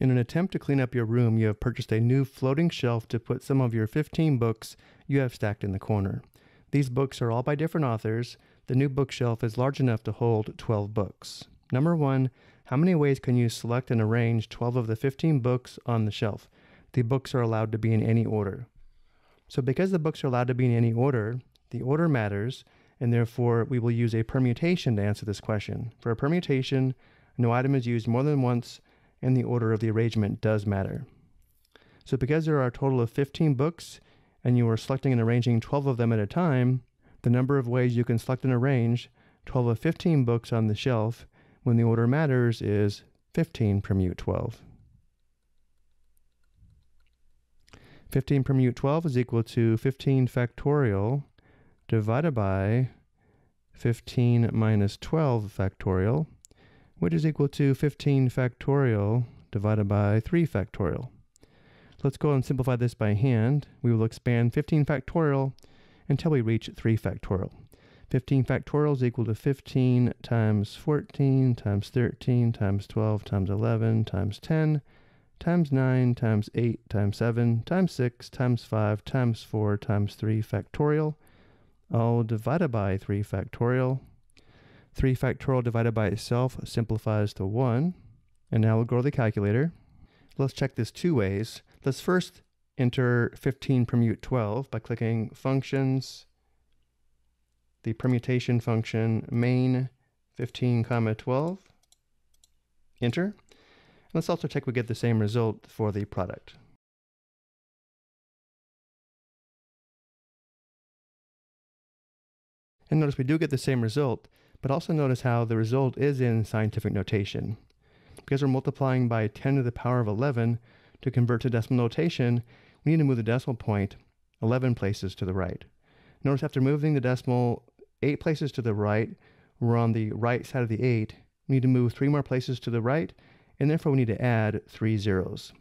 In an attempt to clean up your room, you have purchased a new floating shelf to put some of your 15 books you have stacked in the corner. These books are all by different authors. The new bookshelf is large enough to hold 12 books. Number one, how many ways can you select and arrange 12 of the 15 books on the shelf? The books are allowed to be in any order. So, because the books are allowed to be in any order, the order matters, and therefore we will use a permutation to answer this question. For a permutation, no item is used more than once, and the order of the arrangement does matter. So, because there are a total of 15 books, and you are selecting and arranging 12 of them at a time, the number of ways you can select and arrange 12 of 15 books on the shelf when the order matters is 15 permute 12. 15 permute 12 is equal to 15 factorial divided by 15 minus 12 factorial, which is equal to 15 factorial divided by 3 factorial. Let's go and simplify this by hand. We will expand 15 factorial until we reach 3 factorial. 15 factorial is equal to 15 times 14 times 13 times 12 times 11 times 10 times 9 times 8 times 7 times 6 times 5 times 4 times 3 factorial, all divided by 3 factorial. 3 factorial divided by itself simplifies to 1. And now we'll go to the calculator. Let's check this two ways. Let's first enter 15 permute 12 by clicking Functions, the permutation function main 15 comma 12, enter. Let's also check we get the same result for the product. And notice we do get the same result, but also notice how the result is in scientific notation. Because we're multiplying by 10 to the power of 11 to convert to decimal notation, we need to move the decimal point 11 places to the right. Notice after moving the decimal 8 places to the right, we're on the right side of the 8. We need to move 3 more places to the right, and therefore we need to add three zeros.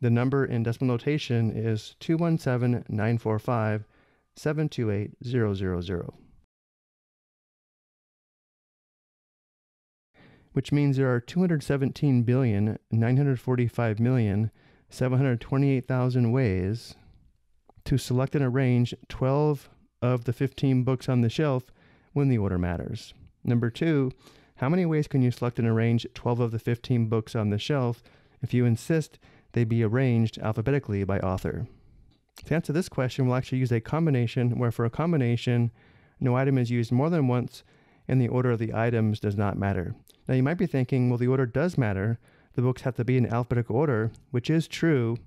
The number in decimal notation is 217-945-728-000. Which means there are 217,945,728,000 ways to select and arrange 12 of the 15 books on the shelf when the order matters. Number two, how many ways can you select and arrange 12 of the 15 books on the shelf if you insist they be arranged alphabetically by author? To answer this question, we'll actually use a combination where for a combination, no item is used more than once and the order of the items does not matter. Now you might be thinking, well, the order does matter. The books have to be in alphabetical order, which is true.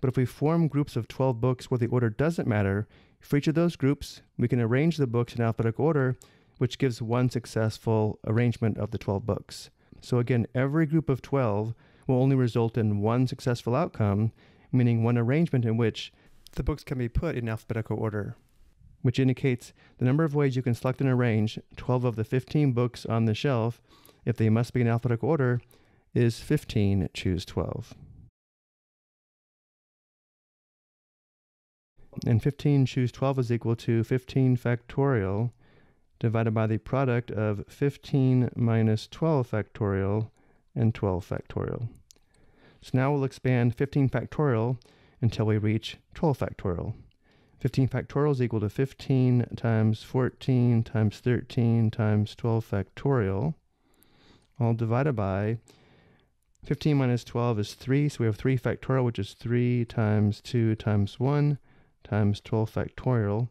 But if we form groups of 12 books where the order doesn't matter, for each of those groups, we can arrange the books in alphabetical order which gives one successful arrangement of the 12 books. So again, every group of 12 will only result in one successful outcome, meaning one arrangement in which the books can be put in alphabetical order, which indicates the number of ways you can select and arrange 12 of the 15 books on the shelf, if they must be in alphabetical order, is 15, choose 12. And 15 choose 12 is equal to 15 factorial divided by the product of 15 minus 12 factorial and 12 factorial. So now we'll expand 15 factorial until we reach 12 factorial. 15 factorial is equal to 15 times 14 times 13 times 12 factorial, all divided by 15 minus 12 is 3, so we have 3 factorial, which is 3 times 2 times 1 times 12 factorial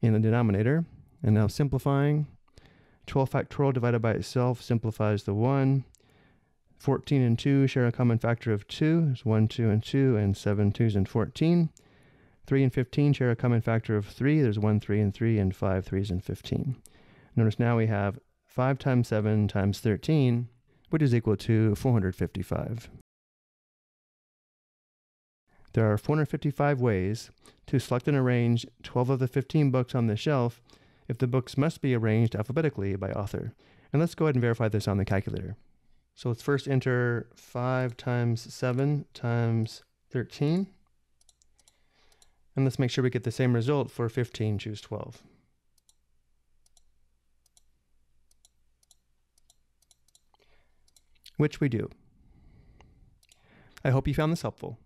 in the denominator. And now simplifying, 12 factorial divided by itself simplifies the 1. 14 and 2 share a common factor of 2. There's 1, 2, and 2, and 7 2s and 14. 3 and 15 share a common factor of 3. There's 1, 3, and 3, and 5 3s and 15. Notice now we have 5 times 7 times 13, which is equal to 455. There are 455 ways to select and arrange 12 of the 15 books on the shelf if the books must be arranged alphabetically by author. And let's go ahead and verify this on the calculator. So let's first enter 5 times 7 times 13. And let's make sure we get the same result for 15, choose 12. Which we do. I hope you found this helpful.